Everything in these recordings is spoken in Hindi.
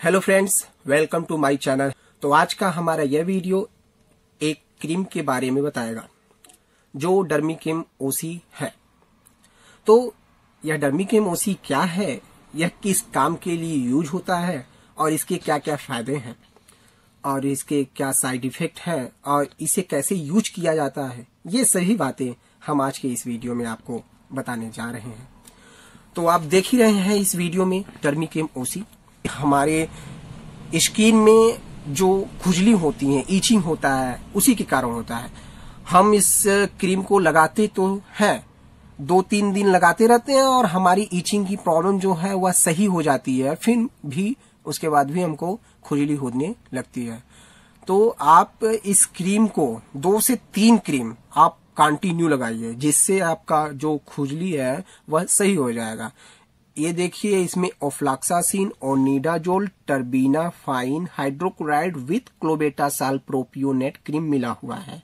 Hello friends welcome to my channel तो आज का हमारा यह वीडियो एक क्रीम के बारे में बताएगा, जो डर्मिकेम ओसी है। तो यह डर्मिकेम ओसी क्या है? यह किस काम के लिए यूज़ होता है? और इसके क्या क्या फ़ायदे हैं? और इसके क्या साइड इफ़ेक्ट हैं? और इसे कैसे यूज़ किया जाता है? ये सभी बातें हम आज के इस वीडियो में आपको बताने जा रहे हैं। तो आप देख ही रहे हैं इस वीडियो में टर्मिकेम ओसी हमारे स्किन में जो खुजली होती है ईचिंग होता है, उसी के कारण होता है। हम इस क्रीम को लगाते तो हैं दो तीन दिन लगाते रहते हैं और हमारी ईचिंग की प्रॉब्लम जो है वह सही हो जाती है, फिर भी उसके बाद भी हमको खुजली होने लगती है। तो आप इस क्रीम को, दो से तीन क्रीम आप कंटिन्यू लगाइए, जिससे आपका जो खुजली है वह सही हो जाएगा। ये देखिए इसमें ofloxacin ornidazole terbinafine hydrochloride with clobetasol propionate cream मिला हुआ है।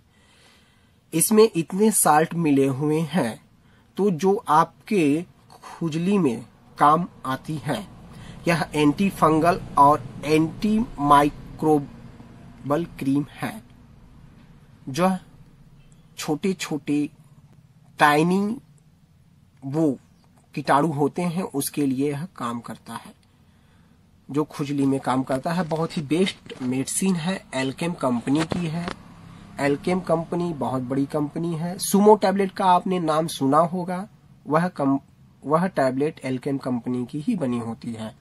इसमें इतने साल्ट मिले हुए हैं तो जो आपके खुजली में काम आती है, यह एंटी फंगल और एंटी माइक्रोबल क्रीम है। जो छोटे छोटे टाइनी वो कीटाणु होते हैं, उसके लिए यह काम करता है। जो खुजली में काम करता है, बहुत ही बेस्ट मेडिसिन है, एल्केम कंपनी की है। एल्केम कंपनी बहुत बड़ी कंपनी है। सुमो टैबलेट का आपने नाम सुना होगा, वह कम, वह टैबलेट एल्केम कंपनी की ही बनी होती है।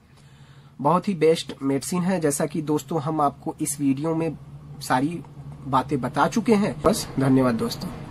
बहुत ही बेस्ट मेडिसिन है, जैसा कि दोस्तों हम आपको इस वीडियो में सारी बातें बता चुके हैं। बस, धन्यवाद दोस्तों।